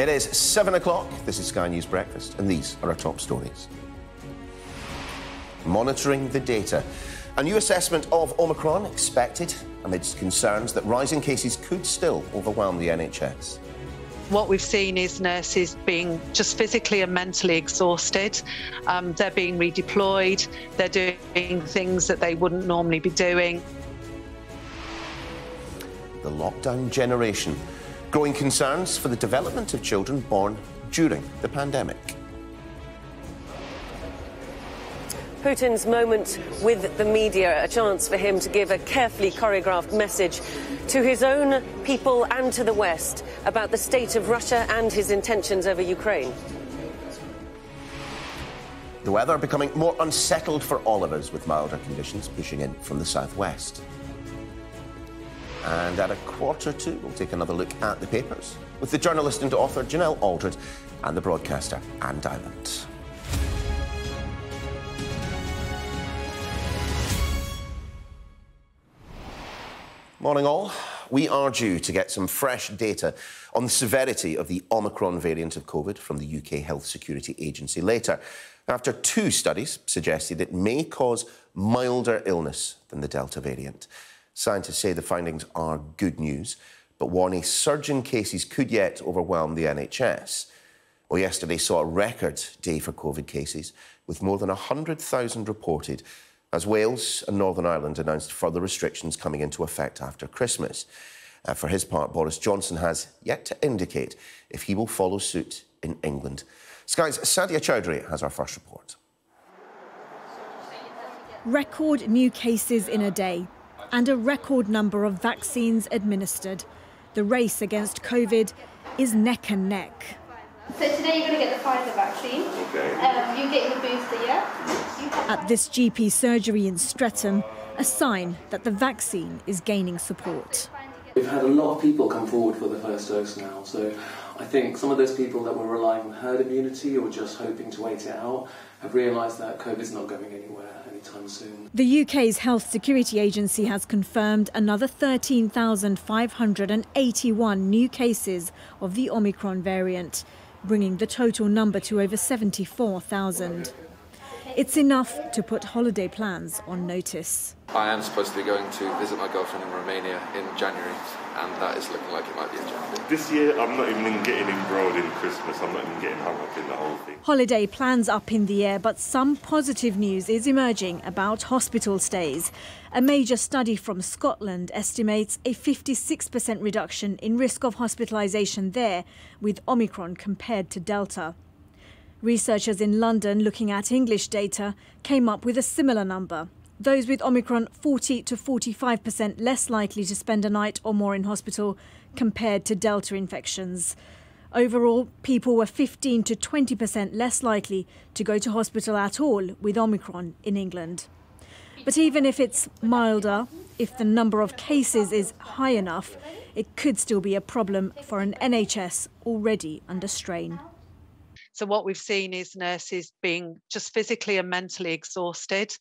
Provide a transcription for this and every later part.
It is seven o'clock. This is Sky News Breakfast, and these are our top stories. Monitoring the data. A new assessment of Omicron expected amidst concerns that rising cases could still overwhelm the NHS. What we've seen is nurses being just physically and mentally exhausted. Um, they're being redeployed, they're doing things that they wouldn't normally be doing. The lockdown generation. Growing concerns for the development of children born during the pandemic. Putin's moment with the media, a chance for him to give a carefully choreographed message to his own people and to the West about the state of Russia and his intentions over Ukraine. The weather becoming more unsettled for all of us with milder conditions pushing in from the southwest. And at a quarter to, we'll take another look at the papers with the journalist and author Janelle Aldred and the broadcaster Anne Diamond. Morning, all. We are due to get some fresh data on the severity of the Omicron variant of COVID from the UK Health Security Agency later, after two studies suggested it may cause milder illness than the Delta variant. Scientists say the findings are good news, but warn a surge in cases could yet overwhelm the NHS. Well, yesterday saw a record day for COVID cases, with more than 100,000 reported as Wales and Northern Ireland announced further restrictions coming into effect after Christmas. Uh, for his part, Boris Johnson has yet to indicate if he will follow suit in England. Sky's Sadia Chowdhury has our first report. Record new cases in a day and a record number of vaccines administered. The race against COVID is neck and neck. So today you're going to get the Pfizer vaccine. Okay. Um, you get your booster, yeah? At this GP surgery in Streatham, a sign that the vaccine is gaining support. We've had a lot of people come forward for the first dose now, so I think some of those people that were relying on herd immunity or just hoping to wait it out have realised that COVID's not going anywhere anytime soon. The UK's Health Security Agency has confirmed another 13,581 new cases of the Omicron variant bringing the total number to over 74,000. It's enough to put holiday plans on notice. I am supposed to be going to visit my girlfriend in Romania in January, and that is looking like it might be in January. This year, I'm not even getting embroiled in Christmas. I'm not even getting hung up in the whole thing. Holiday plans up in the air, but some positive news is emerging about hospital stays. A major study from Scotland estimates a 56% reduction in risk of hospitalisation there with Omicron compared to Delta. Researchers in London looking at English data came up with a similar number. Those with Omicron 40 to 45% less likely to spend a night or more in hospital compared to Delta infections. Overall, people were 15 to 20% less likely to go to hospital at all with Omicron in England. But even if it's milder, if the number of cases is high enough, it could still be a problem for an NHS already under strain. So, what we've seen is nurses being just physically and mentally exhausted.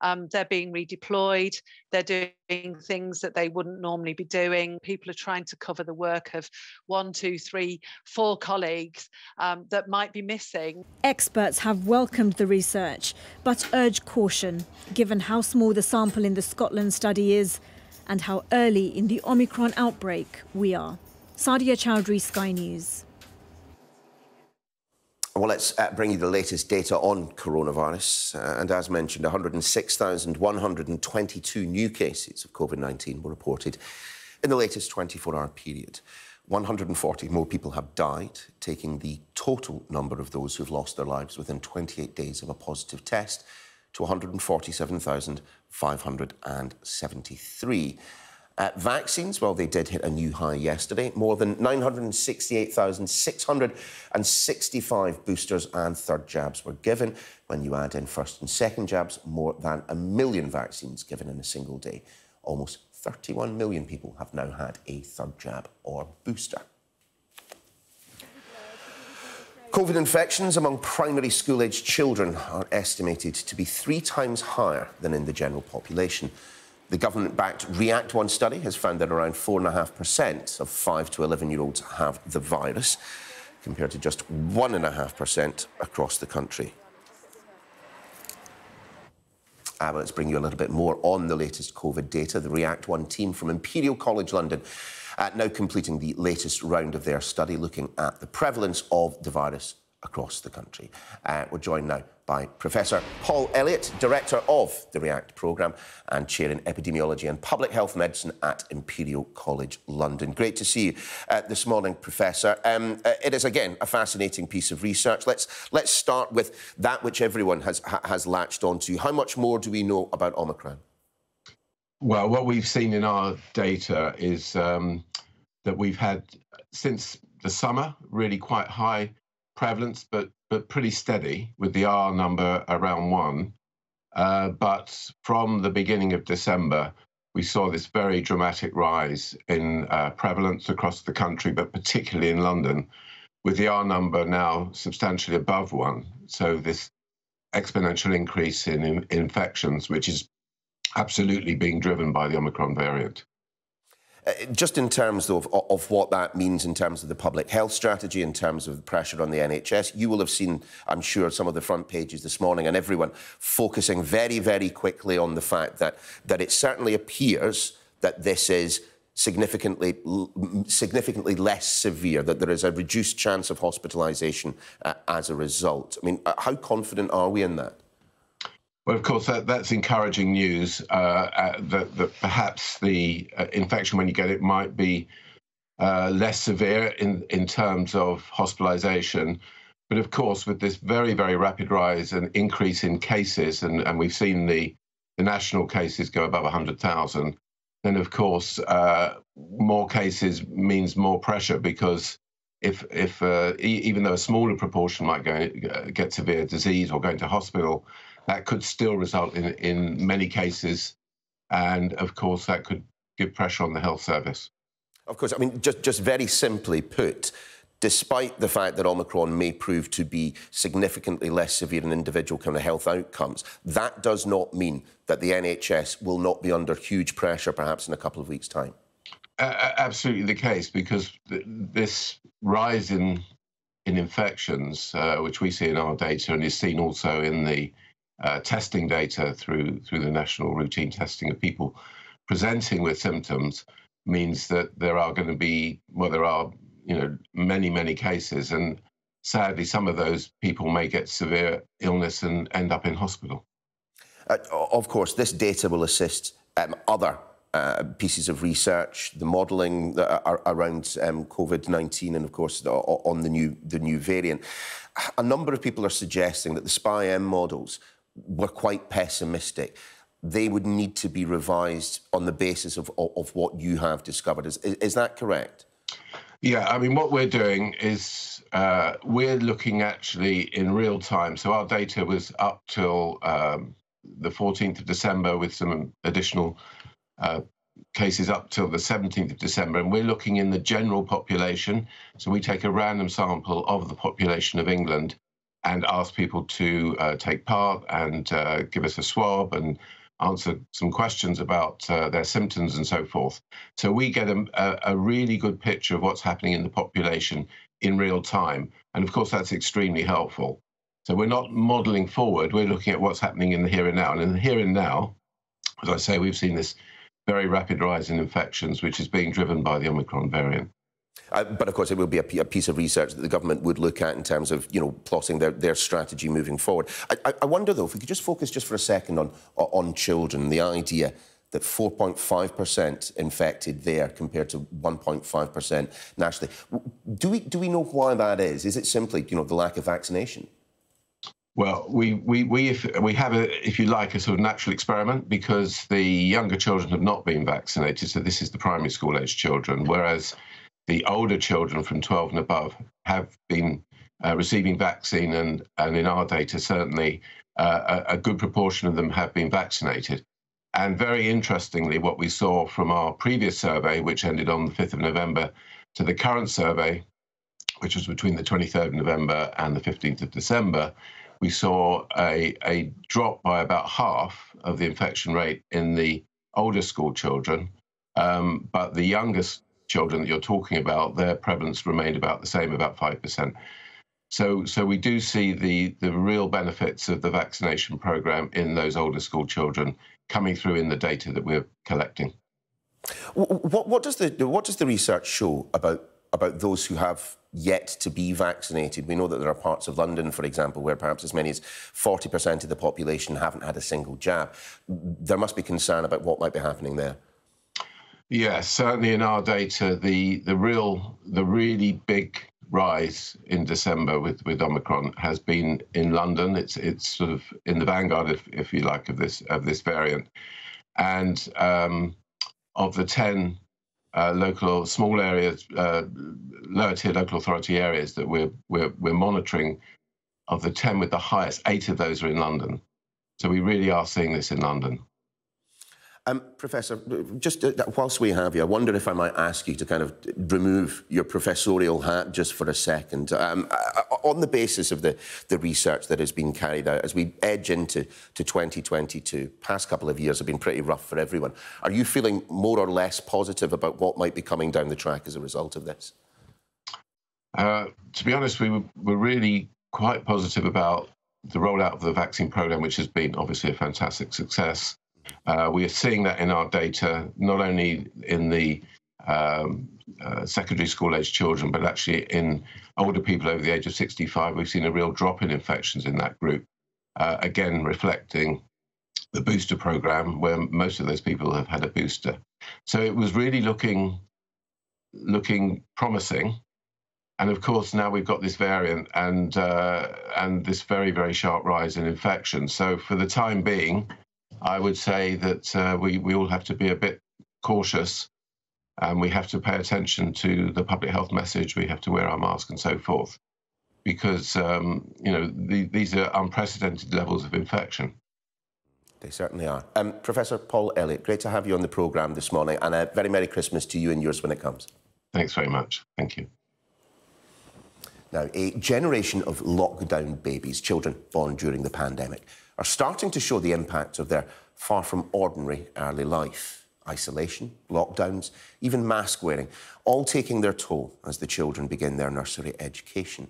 Um, they're being redeployed. They're doing things that they wouldn't normally be doing. People are trying to cover the work of one, two, three, four colleagues um, that might be missing. Experts have welcomed the research, but urge caution, given how small the sample in the Scotland study is and how early in the Omicron outbreak we are. Sadia Chowdhury, Sky News. Well, let's uh, bring you the latest data on coronavirus. Uh, and as mentioned, 106,122 new cases of COVID 19 were reported in the latest 24 hour period. 140 more people have died, taking the total number of those who've lost their lives within 28 days of a positive test to 147,573. Uh, vaccines, well, they did hit a new high yesterday. More than 968,665 boosters and third jabs were given. When you add in first and second jabs, more than a million vaccines given in a single day. Almost 31 million people have now had a third jab or booster. COVID infections among primary school aged children are estimated to be three times higher than in the general population. The government backed React One study has found that around 4.5% of 5 to 11 year olds have the virus. compared to just 1.5% across the country. Uh, let's bring you a little bit more on the latest COVID data. The React One team from Imperial College London uh, now completing the latest round of their study looking at the prevalence of the virus across the country. Uh, we're joined now by Professor Paul Elliott, Director of the REACT programme and Chair in Epidemiology and Public Health Medicine at Imperial College London. Great to see you uh, this morning, Professor. Um, uh, it is, again, a fascinating piece of research. Let's, let's start with that which everyone has, ha has latched onto. How much more do we know about Omicron? Well, what we've seen in our data is um, that we've had, since the summer, really quite high prevalence, but but pretty steady with the R number around one. Uh, but from the beginning of December, we saw this very dramatic rise in uh, prevalence across the country, but particularly in London, with the R number now substantially above one. So this exponential increase in, in infections, which is absolutely being driven by the Omicron variant. Uh, just in terms of, of what that means in terms of the public health strategy, in terms of pressure on the NHS, you will have seen, I'm sure, some of the front pages this morning and everyone focusing very, very quickly on the fact that, that it certainly appears that this is significantly significantly less severe, that there is a reduced chance of hospitalisation uh, as a result. I mean, uh, how confident are we in that? Well, of course, that, that's encouraging news uh, uh, that, that, perhaps the uh, infection, when you get it, might be uh, less severe in, in terms of hospitalization. But of course, with this very, very rapid rise and increase in cases, and, and we've seen the, the national cases go above 100,000, then of course, uh, more cases means more pressure because if, if uh, e even though a smaller proportion might go, get severe disease or go into hospital, that could still result in, in many cases. And of course, that could give pressure on the health service. Of course, I mean, just, just very simply put, despite the fact that Omicron may prove to be significantly less severe in individual kind of health outcomes, that does not mean that the NHS will not be under huge pressure perhaps in a couple of weeks' time. Uh, absolutely the case, because th this rise in in infections, uh, which we see in our data and is seen also in the uh, testing data through through the national routine testing of people presenting with symptoms means that there are going to be well there are you know many many cases and sadly some of those people may get severe illness and end up in hospital uh, of course this data will assist um, other uh, pieces of research, the modelling around um, COVID-19, and of course the, on the new the new variant. A number of people are suggesting that the SPI-M models were quite pessimistic. They would need to be revised on the basis of, of, of what you have discovered. Is, is that correct? Yeah, I mean, what we're doing is uh, we're looking actually in real time. So our data was up till um, the 14th of December with some additional uh, cases up till the 17th of December, and we're looking in the general population. So we take a random sample of the population of England and ask people to uh, take part and uh, give us a swab and answer some questions about uh, their symptoms and so forth. So we get a, a, really good picture of what's happening in the population in real time. And of course, that's extremely helpful. So we're not modeling forward, we're looking at what's happening in the here and now. And in the here and now, as I say, we've seen this very rapid rise in infections, which is being driven by the Omicron variant. Uh, but of course, it will be a, a, piece of research that the government would look at in terms of, you know, plotting their, their strategy moving forward. I, I wonder, though, if we could just focus just for a second on, on children, the idea that 4.5% infected there compared to 1.5% nationally. Do we, do we know why that is? Is it simply, you know, the lack of vaccination? Well, we, we, we, if, we have, a, if you like, a sort of natural experiment because the younger children have not been vaccinated. So this is the primary school age children, whereas the older children from 12 and above have been uh, receiving vaccine, and, and in our data, certainly uh, a, a, good proportion of them have been vaccinated. And very interestingly, what we saw from our previous survey, which ended on the 5th of November, to the current survey, which was between the 23rd of November and the 15th of December, we saw a, a drop by about half of the infection rate in the older school children, um, but the youngest children that you're talking about, their prevalence remained about the same, about 5%. So, so we do see the, the real benefits of the vaccination program in those older school children coming through in the data that we're collecting. What, what, does the what does the research show about about those who have yet to be vaccinated? We know that there are parts of London, for example, where perhaps as many as 40% of the population haven't had a single jab. There must be concern about what might be happening there. Yes, certainly in our data, the the real the really big rise in December with, with Omicron has been in London. It's it's sort of in the vanguard, if, if you like, of this of this variant. And um, of the ten uh, local small areas, uh, lower tier local authority areas that we're we're we're monitoring, of the ten with the highest, eight of those are in London. So we really are seeing this in London. Um, Professor, just uh, whilst we have you, I wonder if I might ask you to kind of remove your professorial hat just for a second. Um, uh, on the basis of the, the research that has been carried out, as we edge into to 2022, past couple of years have been pretty rough for everyone. Are you feeling more or less positive about what might be coming down the track as a result of this? Uh, to be honest, we were, were really quite positive about the rollout of the vaccine program, which has been obviously a fantastic success. Uh, we are seeing that in our data, not only in the um, uh, secondary school age children, but actually in older people over the age of 65. We've seen a real drop in infections in that group, uh, again, reflecting the booster program where most of those people have had a booster. So it was really looking looking promising. And of course, now we've got this variant and uh, and this very very sharp rise in infection. So for the time being, I would say that uh, we, we all have to be a bit cautious and we have to pay attention to the public health message. We have to wear our mask and so forth because, um, you know, the, these are unprecedented levels of infection. They certainly are. Um, Professor Paul Elliott, great to have you on the programme this morning and a very Merry Christmas to you and yours when it comes. Thanks very much. Thank you. Now, a generation of lockdown babies, children born during the pandemic, are starting to show the impact of their far from ordinary early life. Isolation, lockdowns, even mask wearing, all taking their toll as the children begin their nursery education.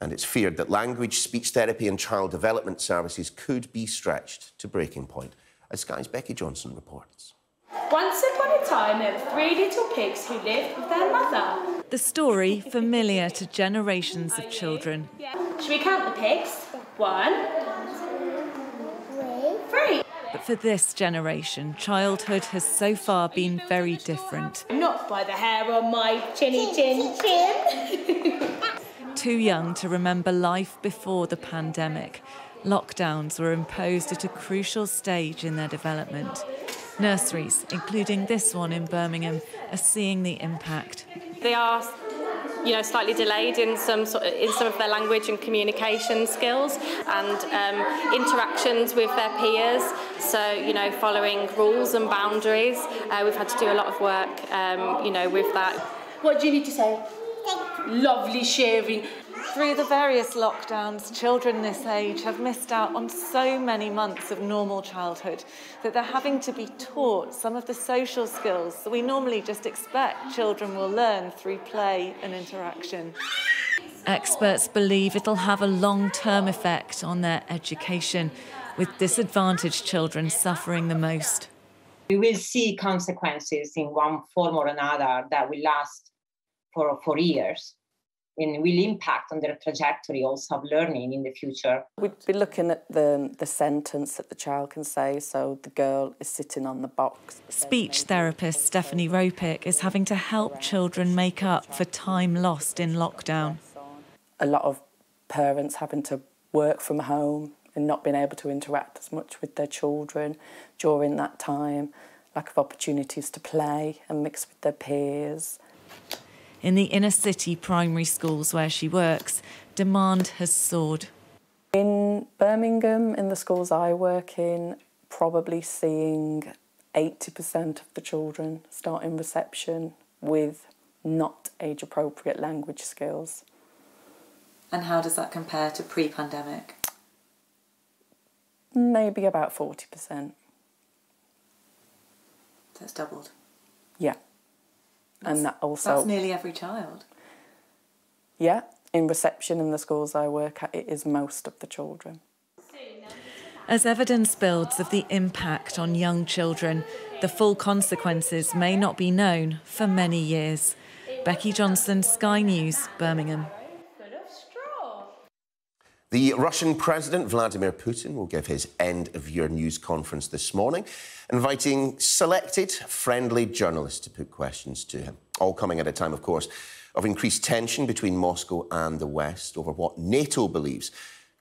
And it's feared that language, speech therapy, and child development services could be stretched to breaking point, as Sky's Becky Johnson reports. Once upon a time, there were three little pigs who lived with their mother. The story familiar to generations of children. Should we count the pigs? One, three. But for this generation, childhood has so far been very different. Not by the hair on my chinny chin chin. Too young to remember life before the pandemic, lockdowns were imposed at a crucial stage in their development. Nurseries, including this one in Birmingham, are seeing the impact. They are you know, slightly delayed in some sort of, in some of their language and communication skills and um, interactions with their peers. So, you know, following rules and boundaries. Uh, we've had to do a lot of work, um, you know, with that. What do you need to say? Lovely sharing. Through the various lockdowns, children this age have missed out on so many months of normal childhood that they're having to be taught some of the social skills that we normally just expect children will learn through play and interaction. Experts believe it'll have a long term effect on their education, with disadvantaged children suffering the most. We will see consequences in one form or another that will last for, for years and will impact on their trajectory also of learning in the future. We'd be looking at the, the sentence that the child can say, so the girl is sitting on the box. Speech therapist Stephanie Ropick is having to help children make up for time lost in lockdown. A lot of parents having to work from home and not being able to interact as much with their children during that time, lack of opportunities to play and mix with their peers in the inner city primary schools where she works, demand has soared. In Birmingham, in the schools I work in, probably seeing 80% of the children starting reception with not age appropriate language skills. And how does that compare to pre pandemic? Maybe about 40%. That's doubled. Yeah. And that also That's nearly every child. yeah in reception in the schools I work at it is most of the children. As evidence builds of the impact on young children, the full consequences may not be known for many years. Becky Johnson, Sky News, Birmingham. The Russian President Vladimir Putin will give his end of year news conference this morning, inviting selected, friendly journalists to put questions to him. All coming at a time, of course, of increased tension between Moscow and the West over what NATO believes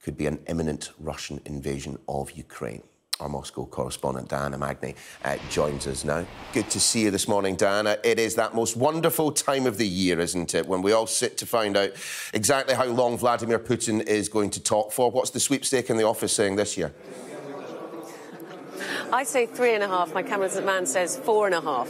could be an imminent Russian invasion of Ukraine. Our Moscow correspondent Diana Magnay uh, joins us now. Good to see you this morning, Diana. It is that most wonderful time of the year, isn't it, when we all sit to find out exactly how long Vladimir Putin is going to talk for. What's the sweepstake in the office saying this year? I say three and a half. My cameraman says four and a half.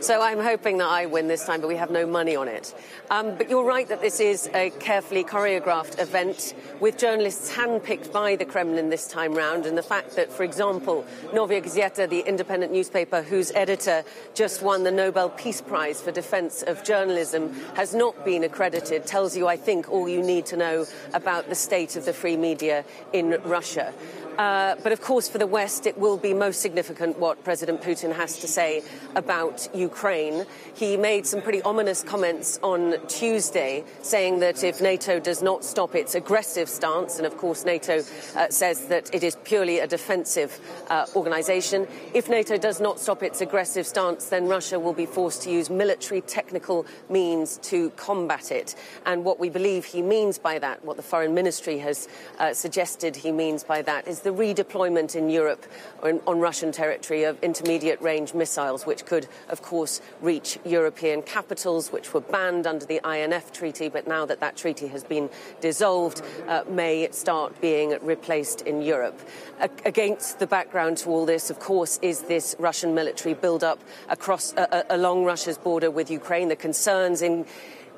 So I'm hoping that I win this time, but we have no money on it. Um, but you're right that this is a carefully choreographed event with journalists handpicked by the Kremlin this time round. And the fact that, for example, Novaya Gazeta, the independent newspaper whose editor just won the Nobel Peace Prize for defense of journalism, has not been accredited, tells you, I think, all you need to know about the state of the free media in Russia. Uh, but of course, for the West, it will be most significant what President Putin has to say about Ukraine. He made some pretty ominous comments on Tuesday, saying that if NATO does not stop its aggressive stance, and of course, NATO uh, says that it is purely a defensive uh, organization, if NATO does not stop its aggressive stance, then Russia will be forced to use military technical means to combat it. And what we believe he means by that, what the Foreign Ministry has uh, suggested he means by that, is the redeployment in Europe on, on Russian territory of intermediate range missiles, which could, of course, reach European capitals, which were banned under the INF Treaty, but now that that treaty has been dissolved, uh, may start being replaced in Europe. A- against the background to all this, of course, is this Russian military build-up across uh, along Russia's border with Ukraine. The concerns in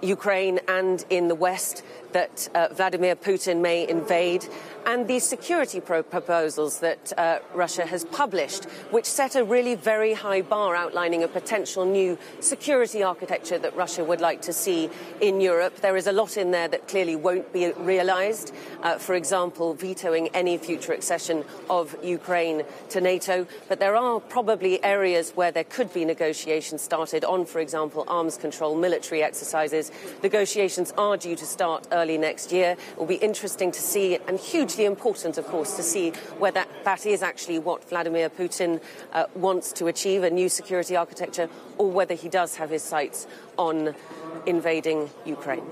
Ukraine and in the West that uh, Vladimir Putin may invade, and these security pro- proposals that uh, Russia has published, which set a really very high bar outlining a potential new security architecture that Russia would like to see in Europe. There is a lot in there that clearly won't be realized. Uh, for example, vetoing any future accession of Ukraine to NATO. But there are probably areas where there could be negotiations started on, for example, arms control, military exercises. Negotiations are due to start early next year. It will be interesting to see and hugely important, of course, to see whether that is actually what Vladimir Putin uh, wants to achieve a new security architecture or whether he does have his sights on invading Ukraine.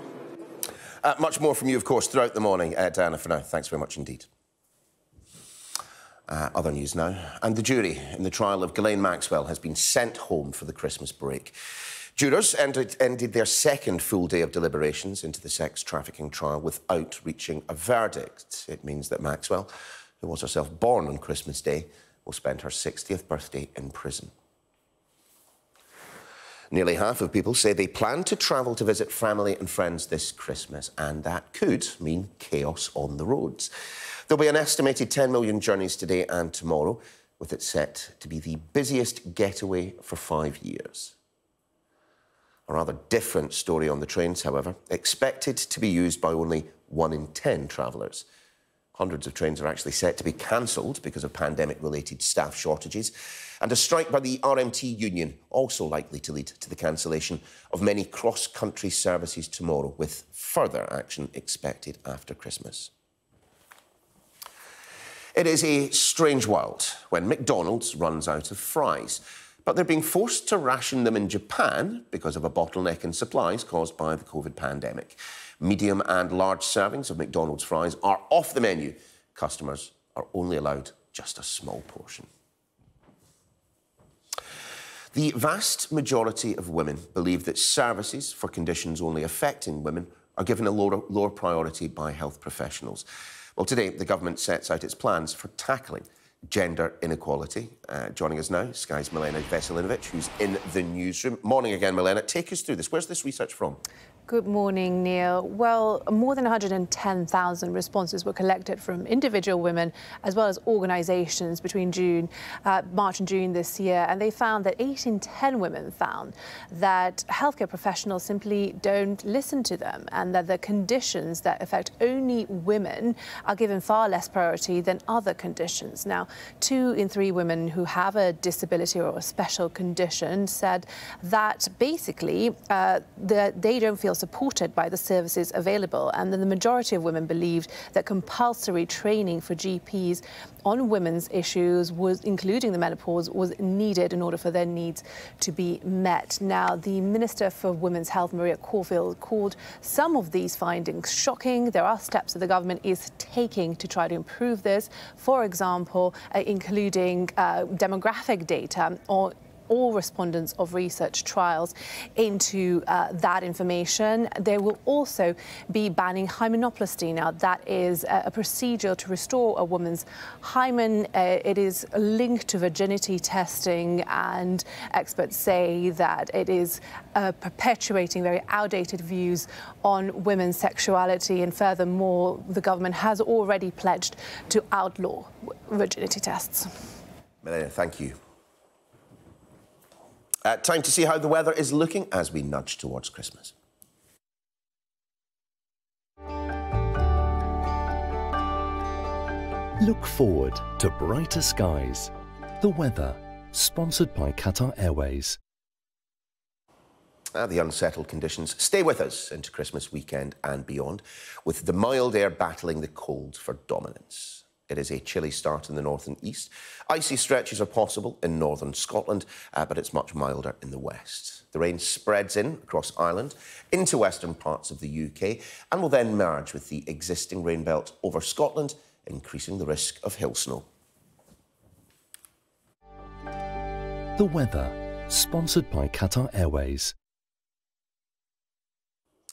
Uh, much more from you, of course, throughout the morning. Uh, Diana, for now, thanks very much indeed. Uh, other news now. And the jury in the trial of Ghislaine Maxwell has been sent home for the Christmas break. Jurors ended, ended, their second full day of deliberations into the sex trafficking trial without reaching a verdict. It means that Maxwell, who was herself born on Christmas Day, will spend her 60th birthday in prison. Nearly half of people say they plan to travel to visit family and friends this Christmas, and that could mean chaos on the roads. There'll be an estimated 10 million journeys today and tomorrow, with it set to be the busiest getaway for five years. A rather different story on the trains, however, expected to be used by only one in 10 travellers. Hundreds of trains are actually set to be cancelled because of pandemic related staff shortages. And a strike by the RMT union also likely to lead to the cancellation of many cross country services tomorrow, with further action expected after Christmas. It is a strange world when McDonald's runs out of fries, but they're being forced to ration them in Japan because of a bottleneck in supplies caused by the COVID pandemic. Medium and large servings of McDonald's fries are off the menu. Customers are only allowed just a small portion. The vast majority of women believe that services for conditions only affecting women are given a lower, lower priority by health professionals. Well, today, the government sets out its plans for tackling gender inequality. Uh, joining us now, Sky's Milena Veselinovic, who's in the newsroom. Morning again, Milena. Take us through this. Where's this research from? Good morning, Niall. Well, more than 110,000 responses were collected from individual women as well as organisations between June, uh, March and June this year, and they found that 8 in 10 women found that healthcare professionals simply don't listen to them, and that the conditions that affect only women are given far less priority than other conditions. Now, two in three women who have a disability or a special condition said that basically uh, the, they don't feel supported by the services available. And then the majority of women believed that compulsory training for GPs on women's issues was including the menopause was needed in order for their needs to be met. Now, the Minister for Women's Health, Maria Caulfield, called some of these findings shocking. There are steps that the government is taking to try to improve this. For example, uh, including uh, demographic data or all respondents of research trials into uh, that information. They will also be banning hymenoplasty. Now, that is a, procedure to restore a woman's hymen. Uh, it is linked to virginity testing, and experts say that it is uh, perpetuating very outdated views on women's sexuality. And furthermore, the government has already pledged to outlaw virginity tests. Milena, thank you. Uh, time to see how the weather is looking as we nudge towards Christmas. Look forward to brighter skies. The weather, sponsored by Qatar Airways. Uh, the unsettled conditions stay with us into Christmas weekend and beyond, with the mild air battling the cold for dominance. It is a chilly start in the north and east. Icy stretches are possible in northern Scotland, uh, but it's much milder in the west. The rain spreads in across Ireland into western parts of the UK and will then merge with the existing rain belt over Scotland, increasing the risk of hill snow. The weather, sponsored by Qatar Airways.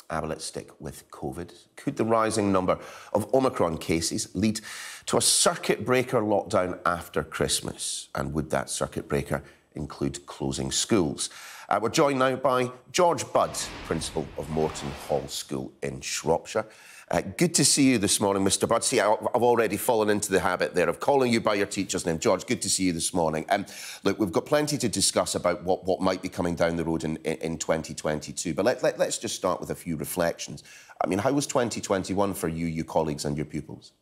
Let's stick with COVID. Could the rising number of Omicron cases lead to a circuit breaker lockdown after Christmas? And would that circuit breaker include closing schools? Uh, we're joined now by George Budd, Principal of Moreton Hall School in Shropshire. Uh, good to see you this morning, Mr. Budd. See, I've already fallen into the habit there of calling you by your teacher's name. George, good to see you this morning. Um, look, we've got plenty to discuss about what, what might be coming down the road in, in, in 2022. But let, let, let's just start with a few reflections. I mean, how was 2021 for you, your colleagues, and your pupils?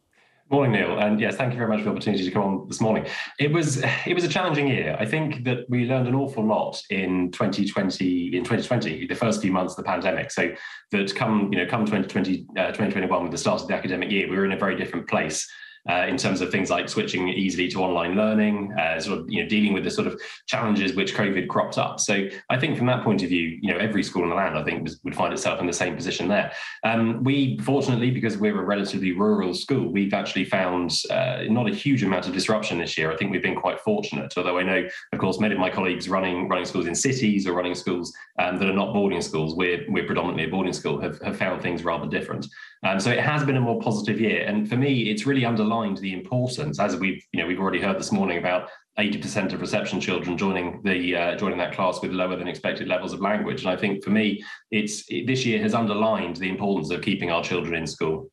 Morning, Niall, and yes, thank you very much for the opportunity to come on this morning. It was it was a challenging year. I think that we learned an awful lot in 2020 in 2020, the first few months of the pandemic. So that come you know come 2020 uh, 2021 with the start of the academic year, we were in a very different place uh, in terms of things like switching easily to online learning, uh, sort of you know dealing with the sort of challenges which COVID cropped up. So I think from that point of view, you know every school in the land I think was, would find itself in the same position there. Um, we fortunately, because we're a relatively rural school, we've actually found uh, not a huge amount of disruption this year. I think we've been quite fortunate. Although I know, of course, many of my colleagues running running schools in cities or running schools um, that are not boarding schools, we're we're predominantly a boarding school, have, have found things rather different. Um, so it has been a more positive year, and for me, it's really underlined the importance, as we've you know we've already heard this morning about 80% of reception children joining the uh, joining that class with lower than expected levels of language. And I think for me, it's it, this year has underlined the importance of keeping our children in school.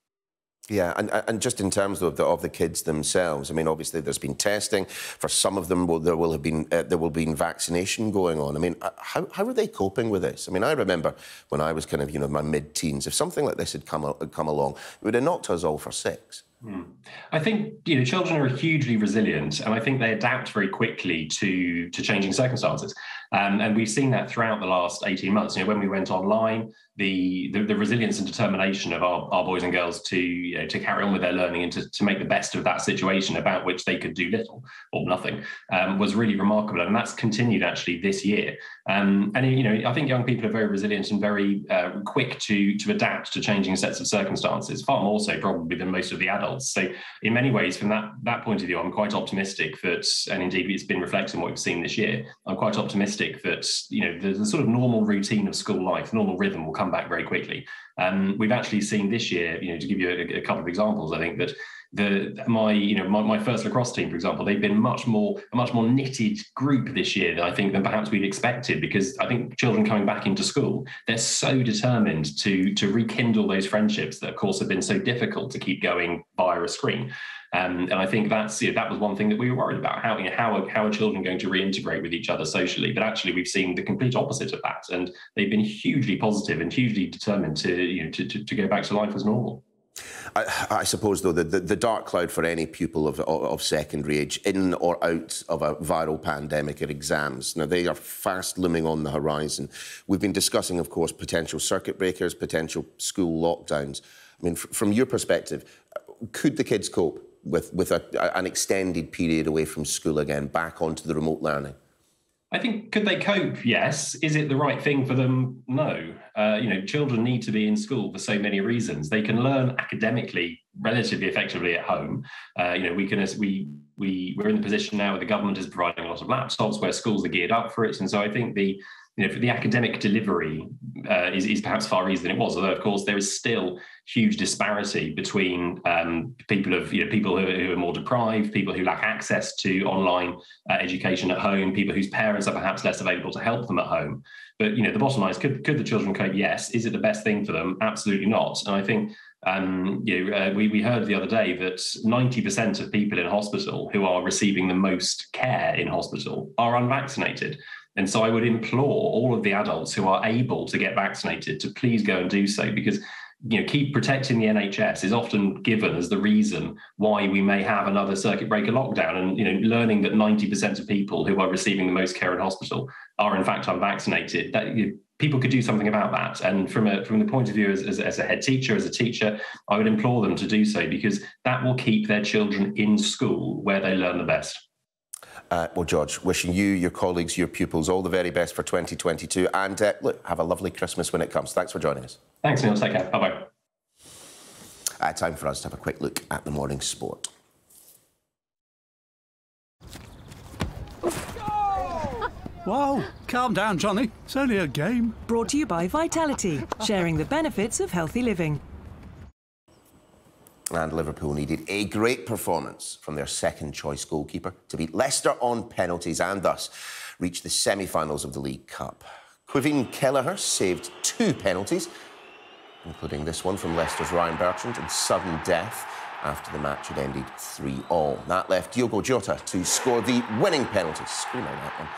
Yeah, and, and just in terms of the, of the kids themselves, I mean, obviously there's been testing. For some of them, there will have been uh, there will be vaccination going on. I mean, uh, how, how are they coping with this? I mean, I remember when I was kind of you know my mid-teens, if something like this had come had come along, it would have knocked us all for six. Hmm. I think you know children are hugely resilient, and I think they adapt very quickly to to changing circumstances. Um, and we've seen that throughout the last 18 months. You know, when we went online, the, the, the resilience and determination of our, our boys and girls to you know, to carry on with their learning and to, to make the best of that situation about which they could do little or nothing um, was really remarkable, and that's continued actually this year. Um, and you know, I think young people are very resilient and very uh, quick to to adapt to changing sets of circumstances, far more so probably than most of the adults. So, in many ways, from that that point of view, I'm quite optimistic that, and indeed it's been reflected in what we've seen this year. I'm quite optimistic that you know the, the sort of normal routine of school life, normal rhythm will come back very quickly. Um, we've actually seen this year, you know, to give you a, a couple of examples, I think that the my you know my, my first lacrosse team, for example, they've been much more a much more knitted group this year than I think than perhaps we'd expected because I think children coming back into school they're so determined to to rekindle those friendships that of course have been so difficult to keep going via a screen. Um, and I think that's you know, that was one thing that we were worried about. How you know, how are, how are children going to reintegrate with each other socially? But actually, we've seen the complete opposite of that, and they've been hugely positive and hugely determined to you know to, to, to go back to life as normal. I, I, suppose, though, the, the, the, dark cloud for any pupil of, of, secondary age, in or out of a viral pandemic, are exams. Now, they are fast looming on the horizon. We've been discussing, of course, potential circuit breakers, potential school lockdowns. I mean, from your perspective, could the kids cope with, with a, an extended period away from school again, back onto the remote learning? I think could they cope? Yes. Is it the right thing for them? No. Uh, you know, children need to be in school for so many reasons. They can learn academically relatively effectively at home. Uh, you know, we can we we we're in the position now where the government is providing a lot of laptops where schools are geared up for it, and so I think the you know, the academic delivery uh, is, is perhaps far easier than it was. Although, of course, there is still huge disparity between um, people of you know people who, who, are more deprived, people who lack access to online uh, education at home, people whose parents are perhaps less available to help them at home. But you know, the bottom line is, could could the children cope? Yes. Is it the best thing for them? Absolutely not. And I think um, you know, uh, we, we heard the other day that 90% of people in hospital who are receiving the most care in hospital are unvaccinated. And so I would implore all of the adults who are able to get vaccinated to please go and do so because you know keep protecting the NHS is often given as the reason why we may have another circuit breaker lockdown. And you know learning that 90% of people who are receiving the most care in hospital are in fact unvaccinated that you know, people could do something about that. And from a from the point of view as, as, as a head teacher as a teacher I would implore them to do so because that will keep their children in school where they learn the best uh, well, George, wishing you, your colleagues, your pupils all the very best for 2022. And uh, look, have a lovely Christmas when it comes. Thanks for joining us. Thanks, Niall. Take care. Bye bye. Uh, time for us to have a quick look at the morning sport. Whoa, calm down, Johnny. It's only a game. Brought to you by Vitality, sharing the benefits of healthy living and Liverpool needed a great performance from their second choice goalkeeper to beat Leicester on penalties and thus reach the semi finals of the League Cup. Caoimhín Kelleher saved two penalties, including this one from Leicester's Ryan Bertrand in sudden death after the match had ended 3 all. That left Diogo Jota to score the winning penalty. Screaming that one.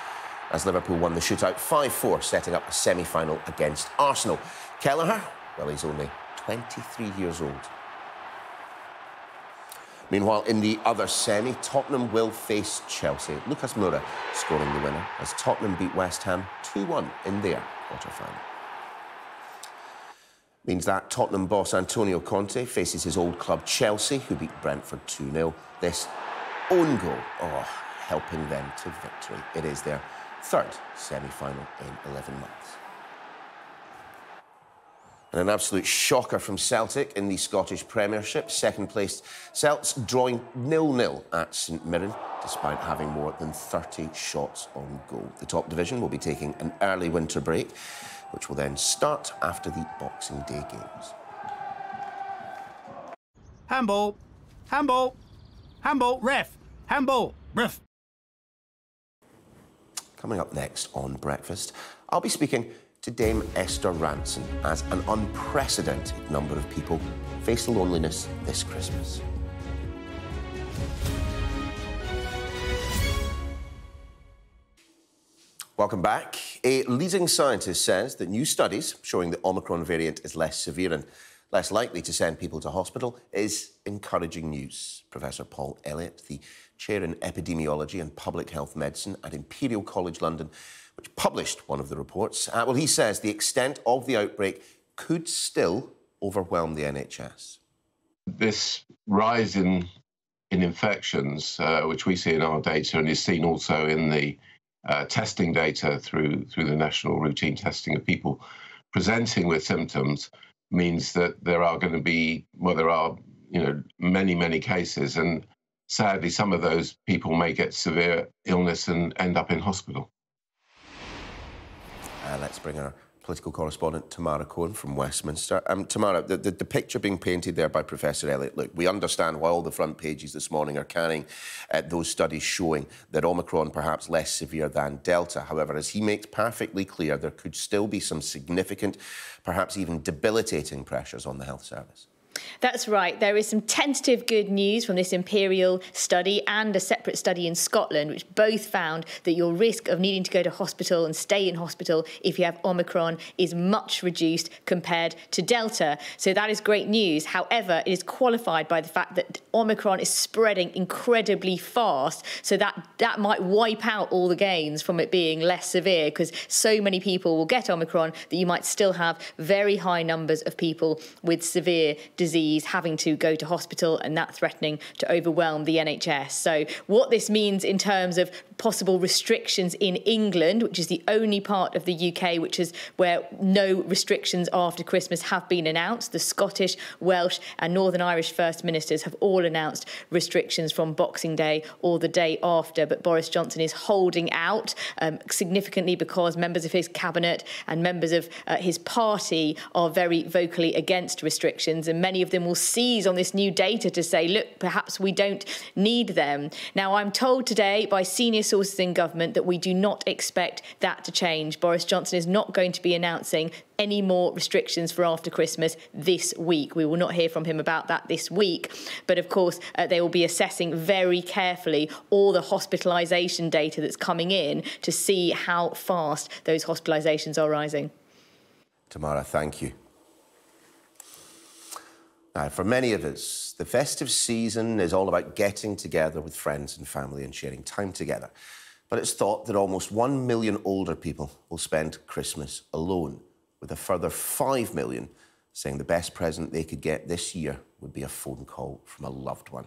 As Liverpool won the shootout 5 4, setting up a semi final against Arsenal. Kelleher, well, he's only 23 years old. Meanwhile, in the other semi, Tottenham will face Chelsea. Lucas Moura scoring the winner as Tottenham beat West Ham 2-1 in their quarter-final. Means that Tottenham boss Antonio Conte faces his old club Chelsea, who beat Brentford 2-0. This own goal, oh, helping them to victory. It is their third semi-final in 11 months. And an absolute shocker from Celtic in the Scottish Premiership. Second placed Celts drawing nil-nil at St Mirren, despite having more than 30 shots on goal. The top division will be taking an early winter break, which will then start after the Boxing Day games. Handball, handball, handball, ref, handball, ref. Coming up next on Breakfast, I'll be speaking to Dame Esther Rantzen as an unprecedented number of people face loneliness this Christmas. Welcome back. A leading scientist says that new studies showing the Omicron variant is less severe and less likely to send people to hospital is encouraging news. Professor Paul Elliott, the chair in epidemiology and public health medicine at Imperial College London, which published one of the reports. Uh, well, he says the extent of the outbreak could still overwhelm the NHS. This rise in in infections, uh, which we see in our data and is seen also in the uh, testing data through through the national routine testing of people presenting with symptoms, means that there are going to be well, there are you know many many cases, and sadly, some of those people may get severe illness and end up in hospital. Uh, let's bring our political correspondent Tamara Cohen from Westminster. Um, Tamara, the, the, the, picture being painted there by Professor Elliott, look, we understand why all the front pages this morning are carrying uh, those studies showing that Omicron perhaps less severe than Delta. However, as he makes perfectly clear, there could still be some significant, perhaps even debilitating pressures on the health service. That's right. There is some tentative good news from this Imperial study and a separate study in Scotland, which both found that your risk of needing to go to hospital and stay in hospital if you have Omicron is much reduced compared to Delta. So that is great news. However, it is qualified by the fact that Omicron is spreading incredibly fast. So that, that might wipe out all the gains from it being less severe because so many people will get Omicron that you might still have very high numbers of people with severe disease having to go to hospital and that threatening to overwhelm the NHS. So, what this means in terms of possible restrictions in England, which is the only part of the UK which is where no restrictions after Christmas have been announced. The Scottish, Welsh, and Northern Irish First Ministers have all announced restrictions from Boxing Day or the day after. But Boris Johnson is holding out um, significantly because members of his cabinet and members of uh, his party are very vocally against restrictions, and many many of them will seize on this new data to say, look, perhaps we don't need them. Now, I'm told today by senior sources in government that we do not expect that to change. Boris Johnson is not going to be announcing any more restrictions for after Christmas this week. We will not hear from him about that this week. But of course, uh, they will be assessing very carefully all the hospitalisation data that's coming in to see how fast those hospitalisations are rising. Tamara, thank you. Now, for many of us, the festive season is all about getting together with friends and family and sharing time together. But it's thought that almost 1 million older people will spend Christmas alone, with a further 5 million saying the best present they could get this year would be a phone call from a loved one.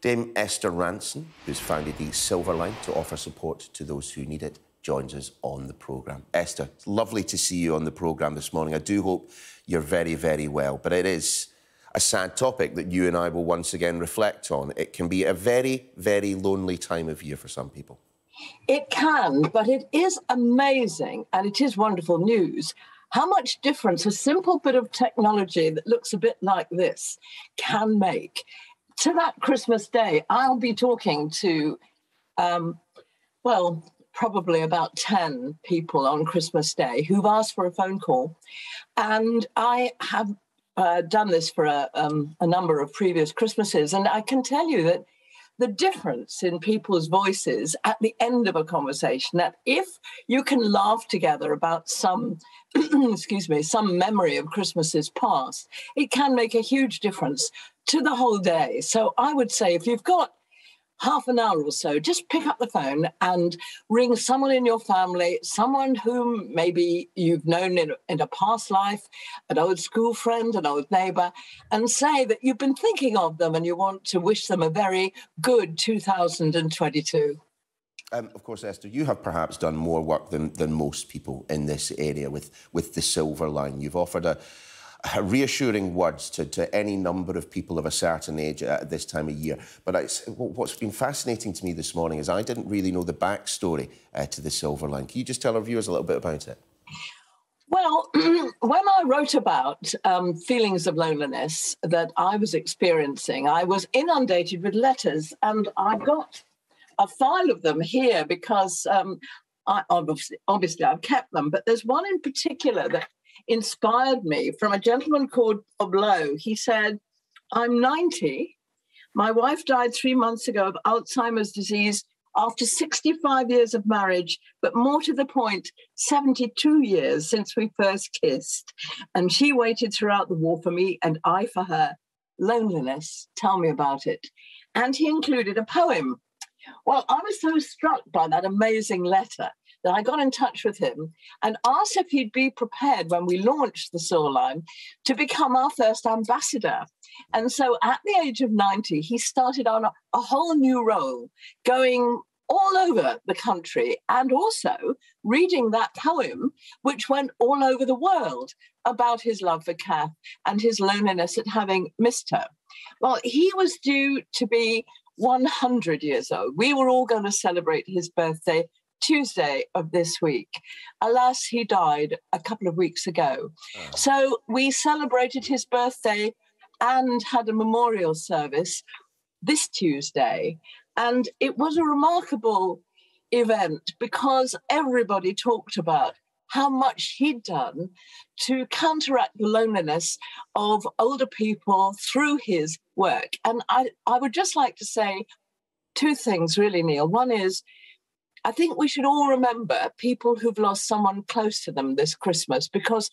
Dame Esther Rantzen, who's founded the Silver Line to offer support to those who need it, joins us on the programme. Esther, it's lovely to see you on the programme this morning. I do hope you're very, very well, but it is a sad topic that you and I will once again reflect on. It can be a very, very lonely time of year for some people. It can, but it is amazing and it is wonderful news how much difference a simple bit of technology that looks a bit like this can make. To that Christmas day, I'll be talking to, um, well, probably about 10 people on Christmas Day who've asked for a phone call. And I have uh, done this for a, um, a number of previous Christmases, and I can tell you that the difference in people's voices at the end of a conversation that if you can laugh together about some excuse me some memory of christmases past it can make a huge difference to the whole day. So i would say if you've got half an hour or so, just pick up the phone and ring someone in your family, someone whom maybe you've known in, in a past life, an old school friend, an old neighbor, and say that you've been thinking of them and you want to wish them a very good 2022. Um, of course, Esther, you have perhaps done more work than, than most people in this area with, with the Silver Line. You've offered a, reassuring words to, to any number of people of a certain age at this time of year. But I, what's been fascinating to me this morning is I didn't really know the backstory uh, to the Silver Line. Can you just tell our viewers a little bit about it? Well, when I wrote about um, feelings of loneliness that I was experiencing, I was inundated with letters, and I got a file of them here because um, I obviously, obviously I've kept them. But there's one in particular that inspired me from a gentleman called Bob Lowe. He said, I'm 90. My wife died three months ago of Alzheimer's disease after 65 years of marriage, but more to the point, 72 years since we first kissed. And she waited throughout the war for me and I for her. Loneliness, tell me about it. And he included a poem. Well, I was so struck by that amazing letter that I got in touch with him and asked if he'd be prepared when we launched the Silver Line to become our first ambassador. And so at the age of 90, he started on a, a whole new role, going all over the country and also reading that poem, which went all over the world about his love for Kath and his loneliness at having missed her. Well, he was due to be 100 years old. We were all going to celebrate his birthday Tuesday of this week. Alas, he died a couple of weeks ago. Oh. So we celebrated his birthday and had a memorial service this Tuesday. And it was a remarkable event because everybody talked about how much he'd done to counteract the loneliness of older people through his work. And I, I would just like to say two things, really, Niall. One is, I think we should all remember people who've lost someone close to them this Christmas because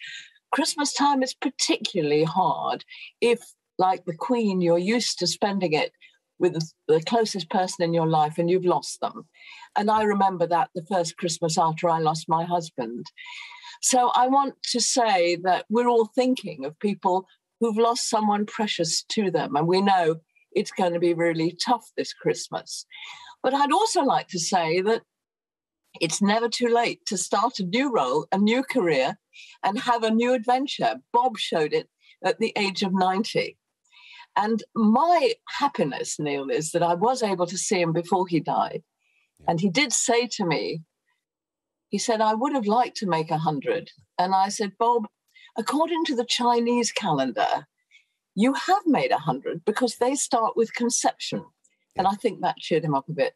Christmas time is particularly hard if, like the Queen, you're used to spending it with the closest person in your life and you've lost them. And I remember that the first Christmas after I lost my husband. So I want to say that we're all thinking of people who've lost someone precious to them. And we know it's going to be really tough this Christmas. But I'd also like to say that it's never too late to start a new role, a new career, and have a new adventure. Bob showed it at the age of 90. And my happiness, Niall, is that I was able to see him before he died. And he did say to me, he said, I would have liked to make a 100. And I said, Bob, according to the Chinese calendar, you have made a 100 because they start with conception. And I think that cheered him up a bit.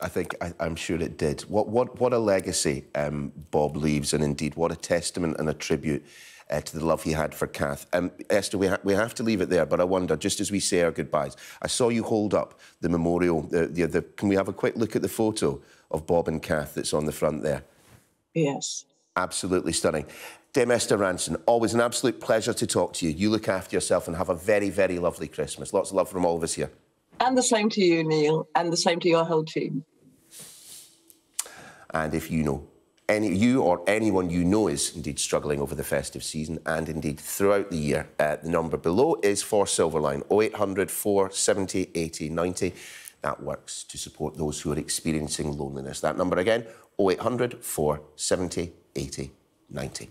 I think I, am sure it did. What what what a legacy um, Bob leaves, and indeed what a testament and a tribute uh, to the love he had for Kath. Um, Esther, we, ha we have to leave it there, but I wonder, just as we say our goodbyes, I saw you hold up the memorial. The, the, the, can we have a quick look at the photo of Bob and Kath that's on the front there? Yes. Absolutely stunning. Dame Esther Rantzen, always an absolute pleasure to talk to you. You look after yourself and have a very, very lovely Christmas. Lots of love from all of us here. And the same to you, Niall, and the same to your whole team. And if you know any you or anyone you know is indeed struggling over the festive season and indeed throughout the year, uh, the number below is for Silver Line 0800 470 80 90. That works to support those who are experiencing loneliness. That number again 0800 470 80 90.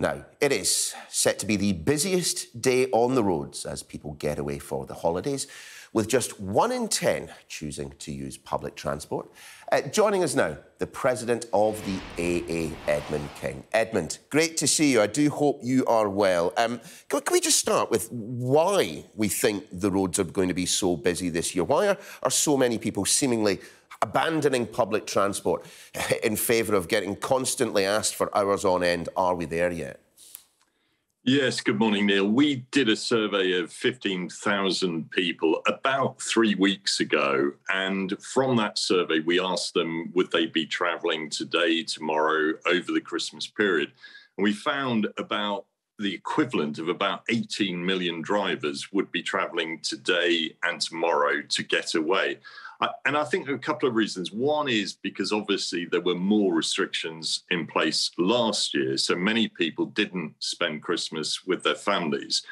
Now, it is set to be the busiest day on the roads as people get away for the holidays with just one in 10 choosing to use public transport. Uh, joining us now, the president of the AA, Edmund King. Edmund, great to see you. I do hope you are well. Um, can, can, we just start with why we think the roads are going to be so busy this year? Why are, are so many people seemingly abandoning public transport in favour of getting constantly asked for hours on end? Are we there yet? Yes, good morning, Niall. We did a survey of 15,000 people about three weeks ago. And from that survey, we asked them would they be traveling today, tomorrow, over the Christmas period. And we found about the equivalent of about 18 million drivers would be traveling today and tomorrow to get away and I think a couple of reasons. One is because obviously there were more restrictions in place last year, so many people didn't spend Christmas with their families.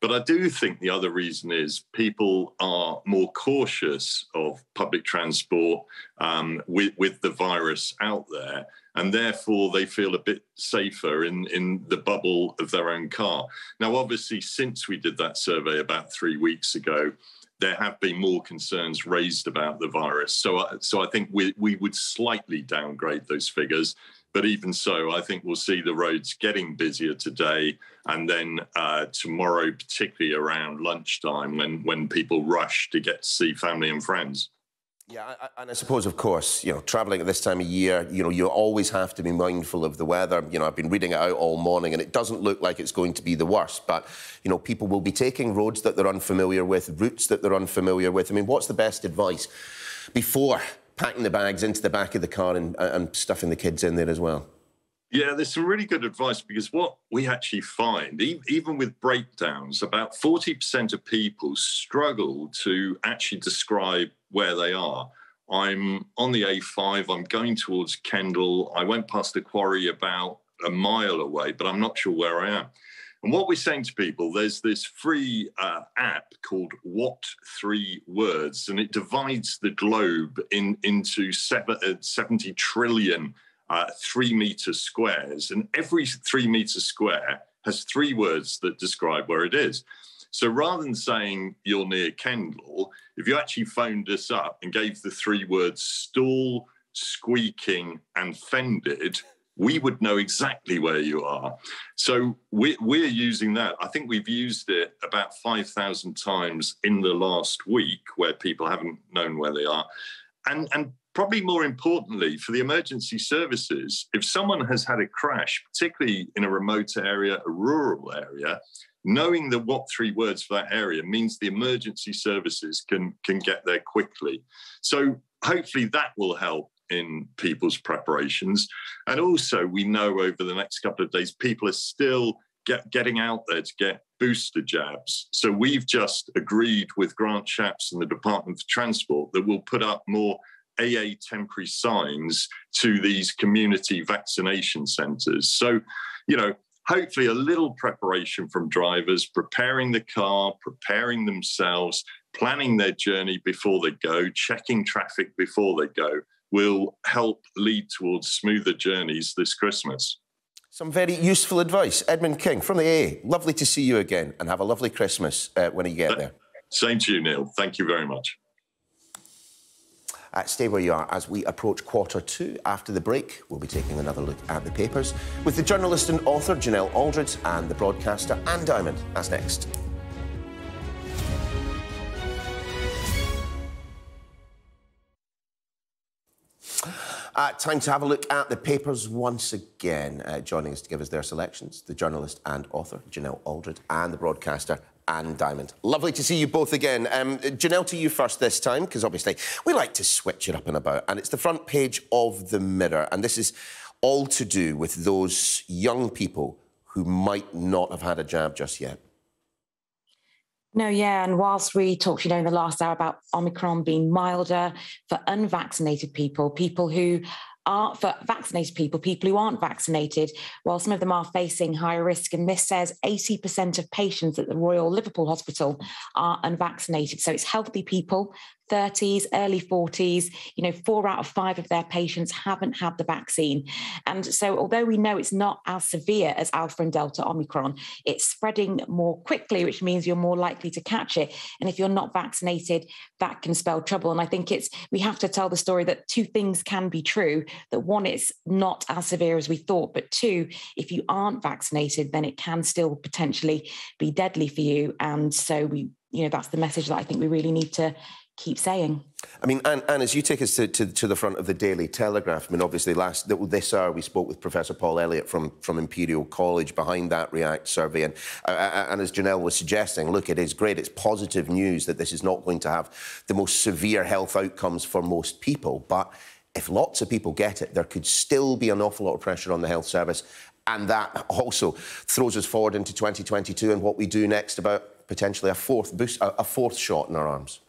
But I do think the other reason is people are more cautious of public transport um, with, with the virus out there. And therefore, they feel a bit safer in, in the bubble of their own car. Now, obviously, since we did that survey about three weeks ago, there have been more concerns raised about the virus. So, uh, so I think we, we would slightly downgrade those figures. But even so, I think we'll see the roads getting busier today and then uh, tomorrow, particularly around lunchtime when, when people rush to get to see family and friends. Yeah, and I suppose, of course, you know, travelling at this time of year, you know, you always have to be mindful of the weather. You know, I've been reading it out all morning, and it doesn't look like it's going to be the worst. But you know, people will be taking roads that they're unfamiliar with, routes that they're unfamiliar with. I mean, what's the best advice before packing the bags into the back of the car and, and stuffing the kids in there as well? Yeah, there's some really good advice because what we actually find, even with breakdowns, about 40% of people struggle to actually describe where they are. I'm on the A5, I'm going towards Kendal. I went past the quarry about a mile away, but I'm not sure where I am. And what we're saying to people, there's this free uh, app called What Three Words, and it divides the globe in, into seven, uh, 70 trillion uh, three meter squares, and every three meter square has three words that describe where it is. So rather than saying you're near Kendal, if you actually phoned us up and gave the three words stall, squeaking, and fended, we would know exactly where you are. So we're, we're using that. I think we've used it about 5,000 times in the last week where people haven't known where they are. And, and probably more importantly, for the emergency services, if someone has had a crash, particularly in a remote area, a rural area, knowing the what three words for that area means the emergency services can can get there quickly. So hopefully that will help in people's preparations. And also we know over the next couple of days people are still get, getting out there to get booster jabs. So we've just agreed with grant shapps and the department for transport that we'll put up more AA temporary signs to these community vaccination centres. So, you know, hopefully a little preparation from drivers, preparing the car, preparing themselves, planning their journey before they go, checking traffic before they go, will help lead towards smoother journeys this Christmas. Some very useful advice. Edmund King from the AA. lovely to see you again and have a lovely Christmas uh, when you get there. Same to you, Niall. Thank you very much. Uh, stay where you are as we approach quarter two. After the break, we'll be taking another look at the papers with the journalist and author Janelle Aldred and the broadcaster Anne Diamond. That's next. Uh, time to have a look at the papers once again. Uh, joining us to give us their selections, the journalist and author Janelle Aldred and the broadcaster Anne Diamond. Lovely to see you both again. Um, Janelle, to you first this time, because obviously we like to switch it up and about. And it's the front page of the Mirror. And this is all to do with those young people who might not have had a jab just yet. No, yeah. And whilst we talked, you know, in the last hour about Omicron being milder for unvaccinated people, people who are for vaccinated people, people who aren't vaccinated, while some of them are facing higher risk. And this says 80% of patients at the Royal Liverpool Hospital are unvaccinated. So it's healthy people 30s, early 40s, you know, four out of five of their patients haven't had the vaccine. And so, although we know it's not as severe as Alpha and Delta Omicron, it's spreading more quickly, which means you're more likely to catch it. And if you're not vaccinated, that can spell trouble. And I think it's, we have to tell the story that two things can be true that one, it's not as severe as we thought, but two, if you aren't vaccinated, then it can still potentially be deadly for you. And so, we, you know, that's the message that I think we really need to keep saying. I mean, and, and as you take us to, to, to, the front of the Daily Telegraph, I mean, obviously, last this hour we spoke with Professor Paul Elliott from, from Imperial College behind that React survey. And, uh, uh, and as Janelle was suggesting, look, it is great. It's positive news that this is not going to have the most severe health outcomes for most people. But if lots of people get it, there could still be an awful lot of pressure on the health service. And that also throws us forward into 2022 and what we do next about potentially a fourth boost, a fourth shot in our arms.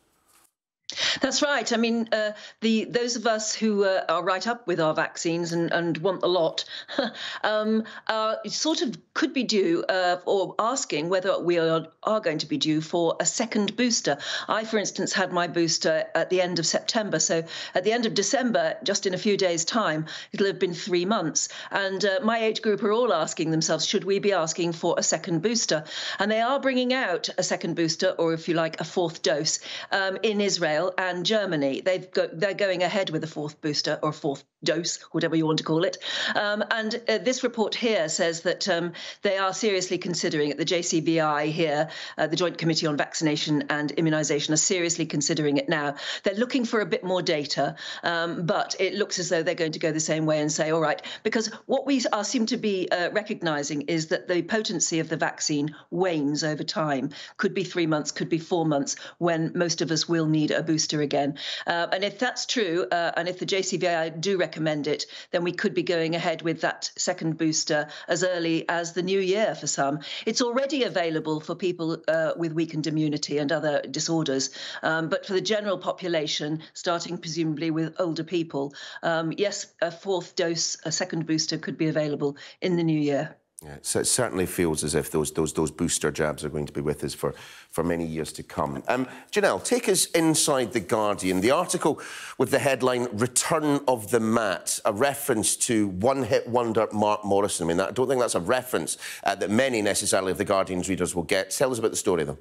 That's right. I mean, uh, the those of us who uh, are right up with our vaccines and, and want a lot, um, are sort of could be due uh, or asking whether we are, are going to be due for a second booster. I, for instance, had my booster at the end of September. So at the end of December, just in a few days' time, it'll have been three months. And uh, my age group are all asking themselves, should we be asking for a second booster? And they are bringing out a second booster, or if you like, a fourth dose um, in Israel. Israel and Germany. They've got, they're going ahead with a fourth booster or fourth dose, whatever you want to call it. Um, and uh, this report here says that um, they are seriously considering it. The JCVI here, uh, the Joint Committee on Vaccination and Immunisation, are seriously considering it now. They're looking for a bit more data, um, but it looks as though they're going to go the same way and say, all right, because what we are seem to be uh, recognising is that the potency of the vaccine wanes over time. Could be three months, could be four months, when most of us will need a booster again. Uh, and if that's true, uh, and if the JCVI do recommend it, then we could be going ahead with that second booster as early as the new year for some. It's already available for people uh, with weakened immunity and other disorders, um, but for the general population, starting presumably with older people, um, yes, a fourth dose, a second booster could be available in the new year. Yeah, so it certainly feels as if those, those, those booster jabs are going to be with us for, for many years to come. Um, Janelle, take us inside The Guardian. The article with the headline, Return of the Mat, a reference to one-hit wonder Mark Morrison. I mean, I don't think that's a reference uh, that many necessarily of The Guardian's readers will get. Tell us about the story, though.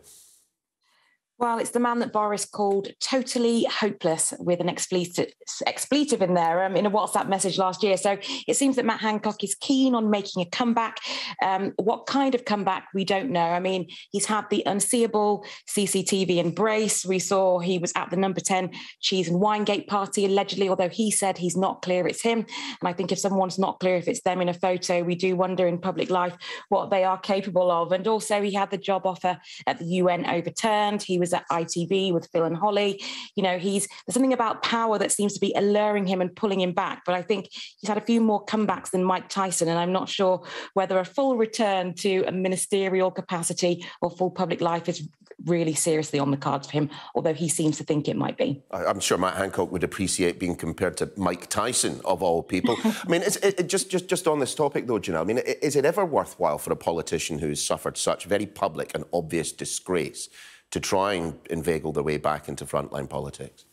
Well, it's the man that Boris called totally hopeless with an expletive, expletive in there um, in a WhatsApp message last year. So it seems that Matt Hancock is keen on making a comeback. Um, what kind of comeback, we don't know. I mean, he's had the unseeable CCTV embrace. We saw he was at the number 10 cheese and winegate party, allegedly, although he said he's not clear it's him. And I think if someone's not clear if it's them in a photo, we do wonder in public life what they are capable of. And also, he had the job offer at the UN overturned. He was was at ITV with Phil and Holly. You know, he's there's something about power that seems to be alluring him and pulling him back. But I think he's had a few more comebacks than Mike Tyson, and I'm not sure whether a full return to a ministerial capacity or full public life is really seriously on the cards for him, although he seems to think it might be. I'm sure Matt Hancock would appreciate being compared to Mike Tyson, of all people. I mean, it, it, just, just, just on this topic, though, Janelle, I mean, is it ever worthwhile for a politician who's suffered such very public and obvious disgrace to try and inveigle their way back into frontline politics?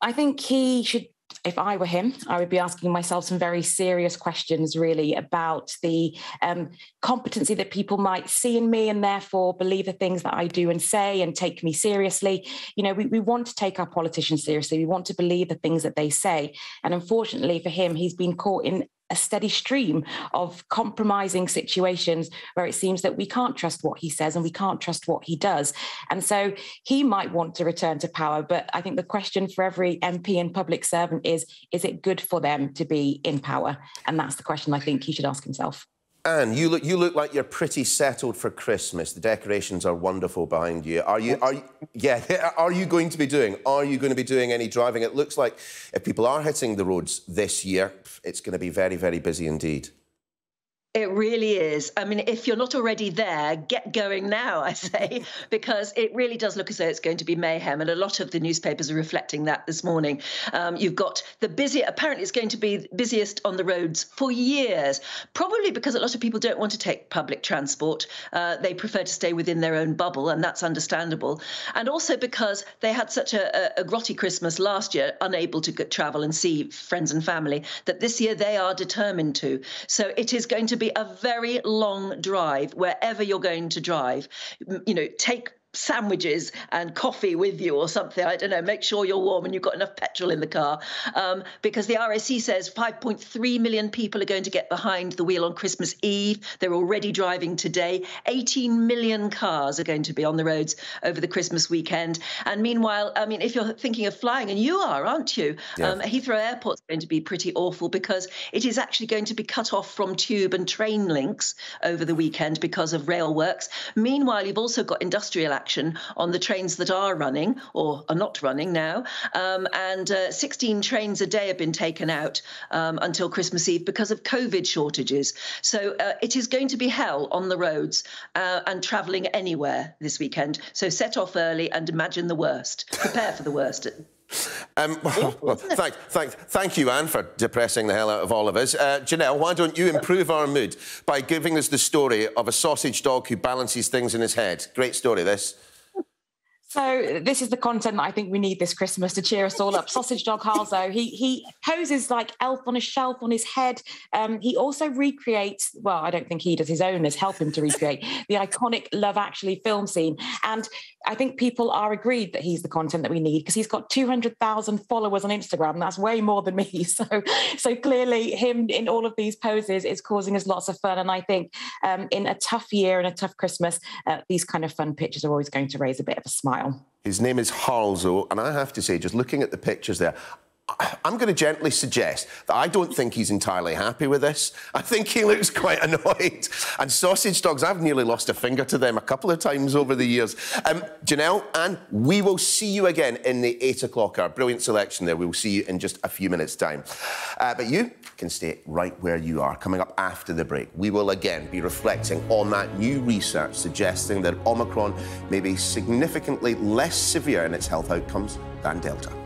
I think he should if I were him, I would be asking myself some very serious questions, really, about the um, competency that people might see in me and therefore believe the things that I do and say and take me seriously. You know, we, we want to take our politicians seriously. We want to believe the things that they say. And unfortunately for him, he's been caught in a steady stream of compromising situations where it seems that we can't trust what he says and we can't trust what he does. And so he might want to return to power. But I think the question for every MP and public servant is is it good for them to be in power? And that's the question I think he should ask himself. Anne, you look you look like you're pretty settled for Christmas. The decorations are wonderful behind you. Are you are you, yeah, are you going to be doing are you going to be doing any driving? It looks like if people are hitting the roads this year, it's going to be very very busy indeed. It really is. I mean, if you're not already there, get going now, I say, because it really does look as though it's going to be mayhem. And a lot of the newspapers are reflecting that this morning. Um, you've got the busy, apparently, it's going to be busiest on the roads for years, probably because a lot of people don't want to take public transport. Uh, they prefer to stay within their own bubble, and that's understandable. And also because they had such a, a, a grotty Christmas last year, unable to travel and see friends and family, that this year they are determined to. So it is going to be be a very long drive wherever you're going to drive. You know, take sandwiches and coffee with you or something. I don't know. Make sure you're warm and you've got enough petrol in the car. Um, because the RAC says 5.3 million people are going to get behind the wheel on Christmas Eve. They're already driving today. 18 million cars are going to be on the roads over the Christmas weekend. And meanwhile, I mean, if you're thinking of flying, and you are, aren't you? Yeah. Um, Heathrow Airport's going to be pretty awful because it is actually going to be cut off from tube and train links over the weekend because of rail works. Meanwhile, you've also got industrial action on the trains that are running or are not running now. Um, and uh, 16 trains a day have been taken out um, until Christmas Eve because of COVID shortages. So uh, it is going to be hell on the roads uh, and travelling anywhere this weekend. So set off early and imagine the worst. Prepare for the worst. Um, well, well, thank, thank, thank you, Anne, for depressing the hell out of all of us. Uh, Janelle, why don't you improve our mood by giving us the story of a sausage dog who balances things in his head? Great story, this. So this is the content that I think we need this Christmas to cheer us all up. Sausage Dog Halzo, he he poses like elf on a shelf on his head. Um, he also recreates, well, I don't think he does his owners help him to recreate the iconic Love Actually film scene. And I think people are agreed that he's the content that we need because he's got 200,000 followers on Instagram. That's way more than me. So, so clearly, him in all of these poses is causing us lots of fun. And I think um, in a tough year and a tough Christmas, uh, these kind of fun pictures are always going to raise a bit of a smile. His name is Halzo, and I have to say, just looking at the pictures there, I'm going to gently suggest that I don't think he's entirely happy with this. I think he looks quite annoyed. And sausage dogs, I've nearly lost a finger to them a couple of times over the years. Um, Janelle, and we will see you again in the eight o'clock hour. Brilliant selection there. We will see you in just a few minutes' time. Uh, but you can stay right where you are. Coming up after the break, we will again be reflecting on that new research suggesting that Omicron may be significantly less severe in its health outcomes than Delta.